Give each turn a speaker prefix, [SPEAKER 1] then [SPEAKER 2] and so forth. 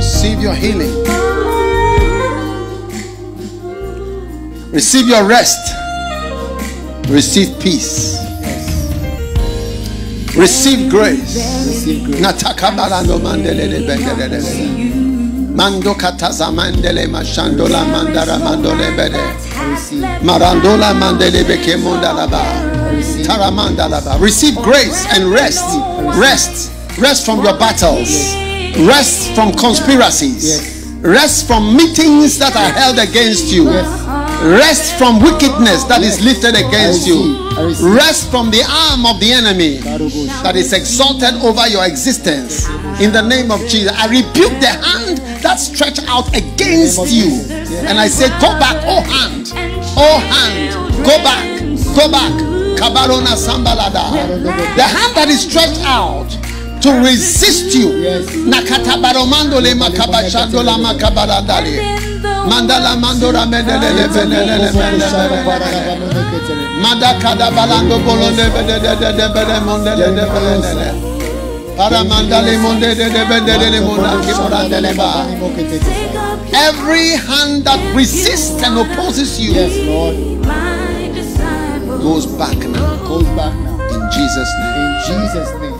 [SPEAKER 1] Receive your healing. Receive your rest. Receive peace. Receive grace.
[SPEAKER 2] Receive grace.
[SPEAKER 1] Mando kataza mandele mashandola mandara mandole bede. Marandola mandele beke mondalaba. Taramandalaba. Receive grace and rest. Rest. Rest from your battles. Rest from conspiracies.
[SPEAKER 2] Yes.
[SPEAKER 1] Rest from meetings that are held against you.
[SPEAKER 2] Yes.
[SPEAKER 1] Rest from wickedness that is lifted against you.
[SPEAKER 2] receive. I receive.
[SPEAKER 1] Rest from the arm of the enemy that is exalted over your existence. In the name of Jesus, I rebuke the hand that stretched out against you. And I say, Go back, oh hand, oh hand, go back, go back. Kabarona Sambalada. The hand that is stretched out to resist you. Nakatabaromando le makabashando la. Mandala mandora medelele benelele benelele. Madakada balando mondele de bede de. Para mandale monde de de mondaki morandele ba. Every hand that resists and opposes you
[SPEAKER 2] Yes, Lord.
[SPEAKER 1] goes back now.
[SPEAKER 2] Goes back now.
[SPEAKER 1] In Jesus' name.
[SPEAKER 2] In Jesus' name.